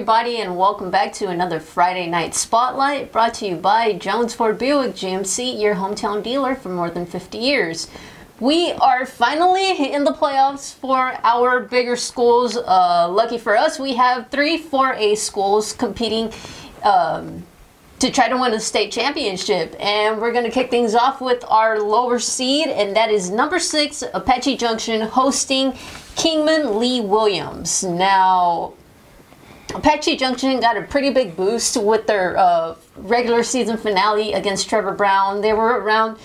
Everybody, and welcome back to another Friday Night Spotlight brought to you by Jones Ford Buick GMC, your hometown dealer for more than 50 years. We are finally in the playoffs for our bigger schools. Uh, lucky for us, we have three 4A schools competing um, to try to win a state championship. And we're going to kick things off with our lower seed, and that is number six, Apache Junction, hosting Kingman Lee Williams. Now, Apache Junction got a pretty big boost with their uh, regular season finale against Trevor Browne. They were around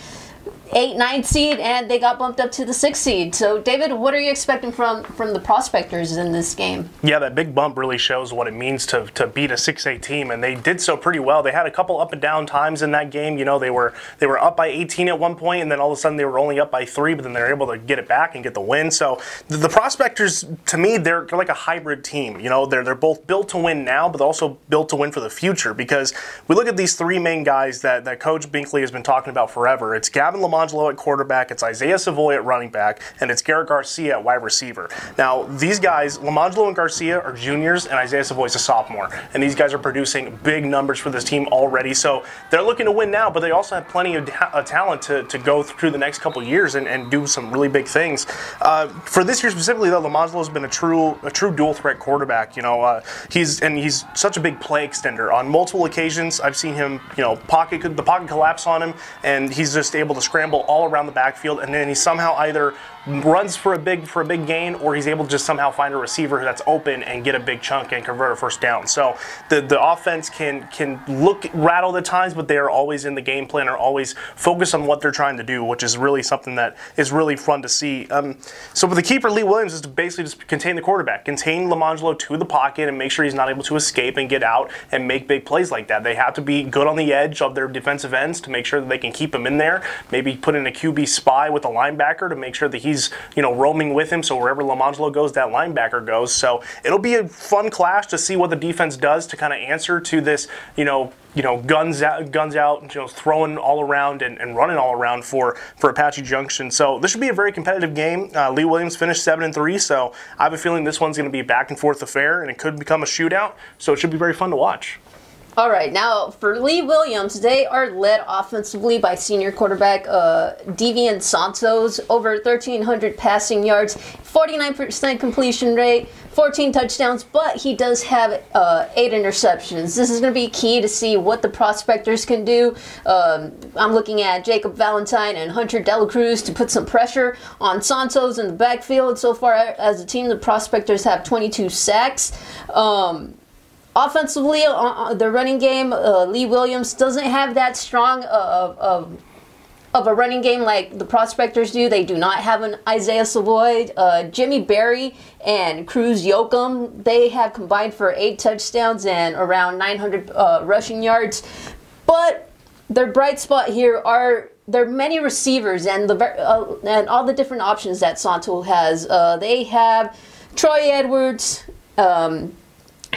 eight, nine seed, and they got bumped up to the six seed. So, David, what are you expecting from from the prospectors in this game? Yeah, that big bump really shows what it means to, to beat a 6A team, and they did so pretty well. They had a couple up and down times in that game. You know, they were they were up by 18 at one point, and then all of a sudden they were only up by three, but then they're able to get it back and get the win. So the, the prospectors, to me, they're, they're like a hybrid team. You know, they're they're both built to win now, but also built to win for the future. Because we look at these three main guys that, that Coach Binkley has been talking about forever. It's Gavin Lamangelo at quarterback, it's Isaiah Savoy at running back, and it's Garrett Garcia at wide receiver. Now, these guys, Lamangelo and Garcia are juniors, and Isaiah Savoy is a sophomore. And these guys are producing big numbers for this team already. So they're looking to win now, but they also have plenty of uh, talent to, to go through the next couple years and, and do some really big things. Uh, for this year specifically, though, Lamangelo has been a true a true dual threat quarterback. You know, uh, he's and he's such a big play extender. On multiple occasions, I've seen him, you know, pocket the pocket collapse on him, and he's just able to scramble all around the backfield, and then he somehow either runs for a big for a big gain, or he's able to just somehow find a receiver that's open and get a big chunk and convert a first down. So the the offense can can look rattled at times, but they are always in the game plan, are always focused on what they're trying to do, which is really something that is really fun to see. Um, so for the keeper Lee Williams is to basically just contain the quarterback, contain Lamangelo to the pocket, and make sure he's not able to escape and get out and make big plays like that. They have to be good on the edge of their defensive ends to make sure that they can keep him in there. Maybe put in a QB spy with a linebacker to make sure that he's you know roaming with him. So wherever Lamangelo goes, that linebacker goes. So it'll be a fun clash to see what the defense does to kind of answer to this you know you know, guns out, guns out, you know, throwing all around and, and running all around for, for Apache Junction. So this should be a very competitive game. Uh, Lee Williams finished seven and three, so I have a feeling this one's going to be a back and forth affair, and it could become a shootout. So it should be very fun to watch. All right, now for Lee Williams, they are led offensively by senior quarterback uh, Devian Santos, over 1,300 passing yards, 49% completion rate, 14 touchdowns, but he does have uh, eight interceptions. This is going to be key to see what the prospectors can do. Um, I'm looking at Jacob Valentine and Hunter Delacruz to put some pressure on Santos in the backfield. So far as a team, the prospectors have 22 sacks. Um, offensively, uh, uh, the running game, uh, Lee Williams doesn't have that strong of, of, of, a running game like the prospectors do. They do not have an Isaiah Savoy. Uh, Jimmy Berry and Cruz Yoakum, they have combined for eight touchdowns and around 900 uh, rushing yards. But their bright spot here are there are many receivers and the uh, and all the different options that Santo has. they have Troy Edwards. Um,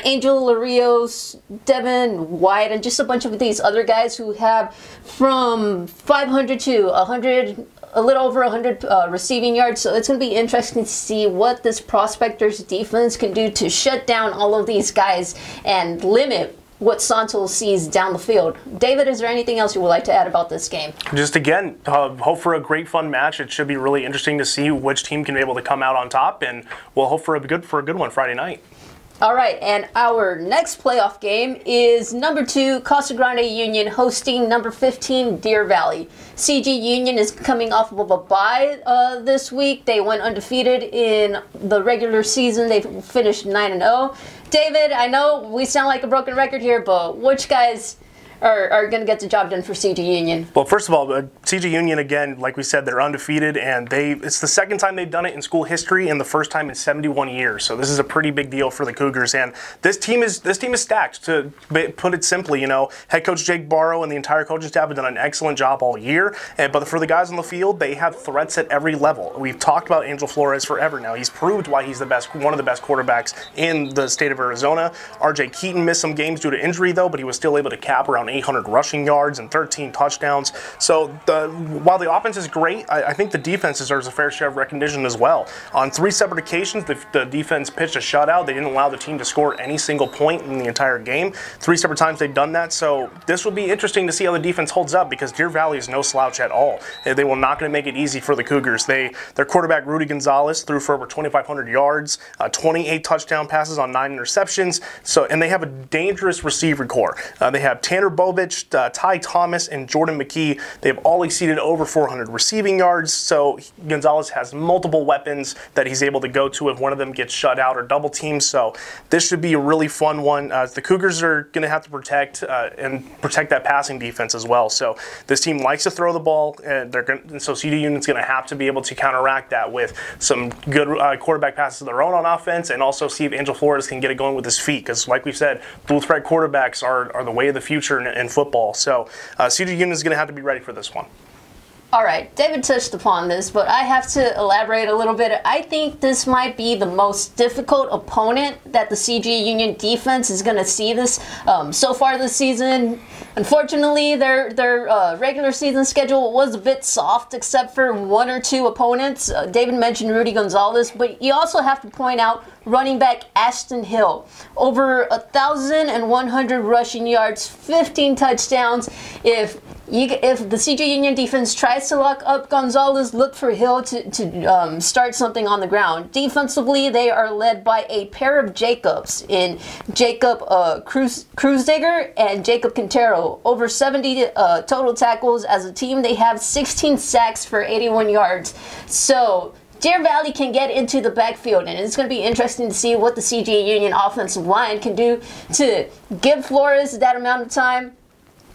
Angel Larios, Devin White, and just a bunch of these other guys who have from 500 to 100, a little over 100 uh, receiving yards. So it's going to be interesting to see what this prospectors defense can do to shut down all of these guys and limit what Santos sees down the field. David, is there anything else you would like to add about this game? Just again, uh, hope for a great fun match. It should be really interesting to see which team can be able to come out on top, and we'll hope for a good for a good one Friday night. All right, and our next playoff game is number two, Casa Grande Union hosting number 15, Deer Valley. CG Union is coming off of a bye uh, this week. They went undefeated in the regular season. They finished 9 and 0. David, I know we sound like a broken record here, but which guys are, are going to get the job done for CG Union? Well, first of all, uh, CG Union again, like we said, they're undefeated, and they it's the second time they've done it in school history, and the first time in 71 years. So this is a pretty big deal for the Cougars, and this team is this team is stacked. To put it simply, you know, head coach Jake Barrow and the entire coaching staff have done an excellent job all year. And but for the guys on the field, they have threats at every level. We've talked about Angel Flores forever now. He's proved why he's the best, one of the best quarterbacks in the state of Arizona. R.J. Keaton missed some games due to injury though, but he was still able to cap around around 800 rushing yards and 13 touchdowns. So the, while the offense is great, I, I, think the defense deserves a fair share of recognition as well. On three separate occasions, the, the defense pitched a shutout. They didn't allow the team to score any single point in the entire game. Three separate times they've done that. So this will be interesting to see how the defense holds up because Deer Valley is no slouch at all. They will not going to make it easy for the Cougars. They their quarterback Rudy Gonzalez threw for over 2,500 yards, uh, 28 touchdown passes on nine interceptions. So and they have a dangerous receiver corps. Uh, they have Tanner Bovich, uh, Ty Thomas, and Jordan McKee. They have all exceeded over 400 receiving yards. So Gonzalez has multiple weapons that he's able to go to if one of them gets shut out or double teamed. So this should be a really fun one. Uh, the Cougars are going to have to protect uh, and protect that passing defense as well. So this team likes to throw the ball, and they're going. So CG Union's going to have to be able to counteract that with some good uh, quarterback passes of their own on offense, and also see if Angel Flores can get it going with his feet. Because like we've said, dual threat quarterbacks are, are the way of the future in, football. So uh, CG Union is going to have to be ready for this one. All right, David touched upon this, but I have to elaborate a little bit. I think this might be the most difficult opponent that the CG Union defense is going to see this um, so far this season. Unfortunately, their their uh, regular season schedule was a bit soft, except for one or two opponents. Uh, David mentioned Rudy Gonzalez, but you also have to point out running back Ashton Hill. Over 1,100 rushing yards, 15 touchdowns. If you, if the CG Union defense tries to lock up Gonzalez, look for Hill to, to um, start something on the ground. Defensively, they are led by a pair of Jacobs in Jacob uh, Cruz, Digger and Jacob Quintero. Over 70 uh, total tackles as a team. They have 16 sacks for 81 yards. So Deer Valley can get into the backfield, and it's going to be interesting to see what the CG Union offensive line can do to give Flores that amount of time.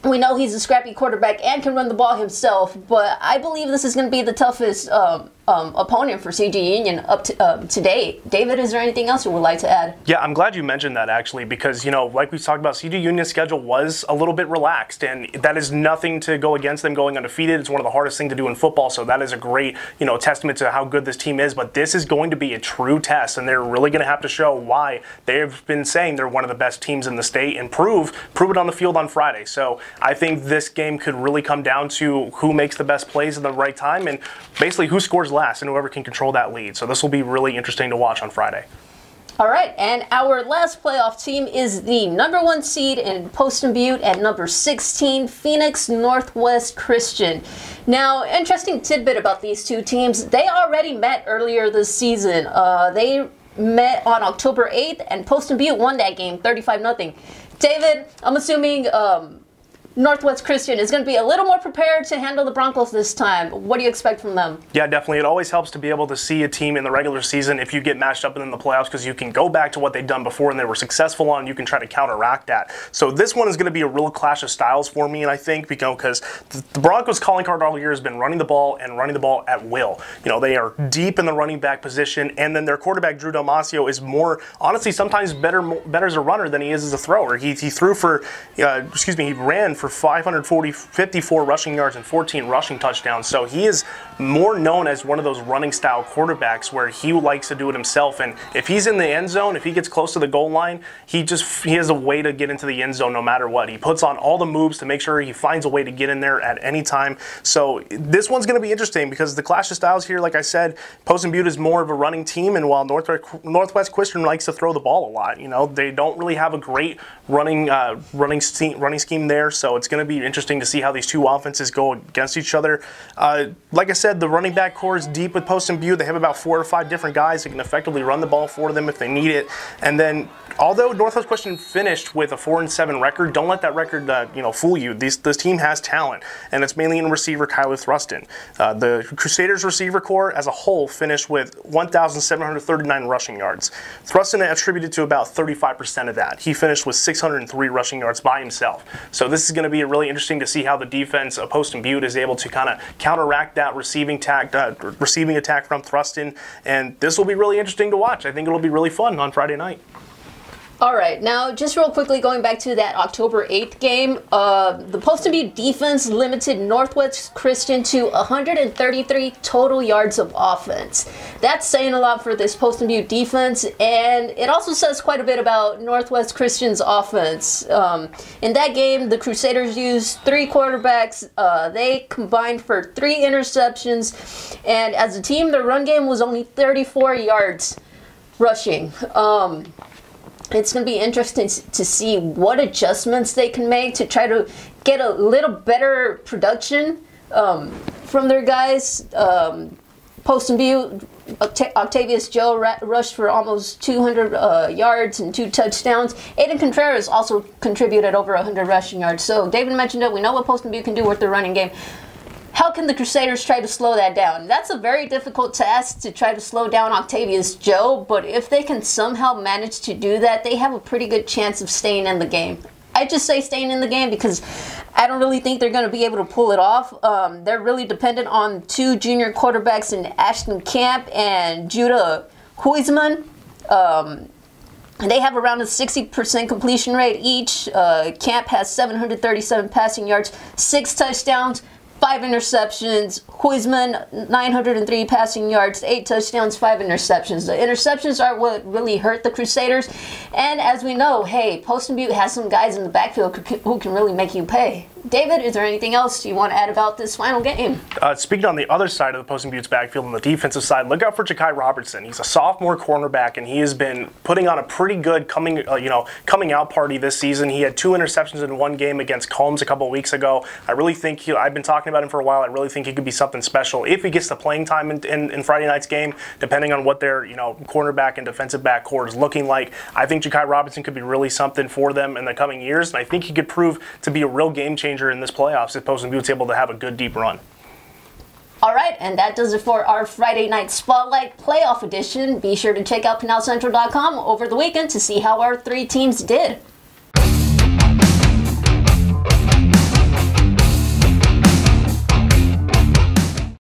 We know he's a scrappy quarterback and can run the ball himself, but I believe this is going to be the toughest um, um, opponent for CG Union up to um, today. David, is there anything else you would like to add? Yeah, I'm glad you mentioned that actually because you know, like we talked about, CG Union's schedule was a little bit relaxed, and that is nothing to go against them going undefeated. It's one of the hardest things to do in football, so that is a great you know testament to how good this team is. But this is going to be a true test, and they're really going to have to show why they've been saying they're one of the best teams in the state and prove prove it on the field on Friday. So I think this game could really come down to who makes the best plays at the right time and basically who scores last and whoever can control that lead. So this will be really interesting to watch on Friday. All right, and our last playoff team is the number one seed in Poston Butte at number 16, Phoenix Northwest Christian. Now, interesting tidbit about these two teams, they already met earlier this season. Uh, they met on October 8th, and Poston Butte won that game 35 0. David, I'm assuming um, Northwest Christian is going to be a little more prepared to handle the Broncos this time. What do you expect from them? Yeah, definitely. It always helps to be able to see a team in the regular season if you get matched up in the playoffs because you can go back to what they've done before and they were successful on. You can try to counteract that. So this one is going to be a real clash of styles for me, and I think because the Broncos' calling card all year has been running the ball and running the ball at will. You know, they are deep in the running back position, and then their quarterback Drew Dalmasio is more honestly sometimes better better as a runner than he is as a thrower. He, he threw for, uh, excuse me, he ran for 540, 54 rushing yards and 14 rushing touchdowns. So he is more known as one of those running style quarterbacks where he likes to do it himself. And if he's in the end zone, if he gets close to the goal line, he just he has a way to get into the end zone no matter what. He puts on all the moves to make sure he finds a way to get in there at any time. So this one's going to be interesting because the clash of styles here, like I said, Poston Butte is more of a running team, and while Northwest, Northwest Christian likes to throw the ball a lot, you know, they don't really have a great running uh, running running scheme there. So it's going to be interesting to see how these two offenses go against each other. Uh, like I said, the running back corps is deep with Poston Butte. They have about four or five different guys that can effectively run the ball for them if they need it. And then although Northwest Christian finished with a four and seven record, don't let that record uh, you know fool you. This this team has talent, and it's mainly in receiver Kyler Thruston. Uh, the Crusaders receiver corps as a whole finished with 1,739 rushing yards. Thruston attributed to about 35% of that. He finished with 603 rushing yards by himself. So this is going to be really interesting to see how the defense of Poston Butte is able to kind of counteract that receiving attack, uh, receiving attack from Thruston, and this will be really interesting to watch. I think it'll be really fun on Friday night. All right, now just real quickly going back to that October 8th game, uh, the Poston Butte defense limited Northwest Christian to 133 total yards of offense. That's saying a lot for this Poston Butte defense, and it also says quite a bit about Northwest Christian's offense. Um, in that game, the Crusaders used three quarterbacks. Uh, they combined for three interceptions, and as a team, their run game was only 34 yards rushing. Um, it's going to be interesting to see what adjustments they can make to try to get a little better production um, from their guys. Um, Poston Butte, Octavius Joe rushed for almost 200 uh, yards and two touchdowns. Aiden Contreras also contributed over 100 rushing yards. So David mentioned it. We know what Poston Butte can do with their running game. How can the Crusaders try to slow that down? That's a very difficult task to try to slow down Octavius Joe, but if they can somehow manage to do that, they have a pretty good chance of staying in the game. I just say staying in the game because I don't really think they're going to be able to pull it off. Um, they're really dependent on two junior quarterbacks in Ashton Camp and Judah Huisman. Um, they have around a 60% completion rate each. Uh, Camp has 737 passing yards, six touchdowns five interceptions. Huisman, 903 passing yards, eight touchdowns, five interceptions. The interceptions are what really hurt the Crusaders. And as we know, hey, Poston Butte has some guys in the backfield who can really make you pay. David, is there anything else you want to add about this final game? Uh, speaking on the other side of the Poston Butte's backfield on the defensive side, look out for Ja'Kai Robertson. He's a sophomore cornerback, and he has been putting on a pretty good coming, uh, you know, coming out party this season. He had two interceptions in one game against Combs a couple weeks ago. I really think he, I've been talking about him for a while. I really think he could be something special if he gets the playing time in, in, in Friday night's game, depending on what their you know cornerback and defensive back corps is looking like. I think Ja'Kai Robinson could be really something for them in the coming years, and I think he could prove to be a real game changer in this playoffs if Poston Butte's able to have a good deep run. All right, and that does it for our Friday night Spotlight Playoff Edition. Be sure to check out PinalCentral.com over the weekend to see how our three teams did.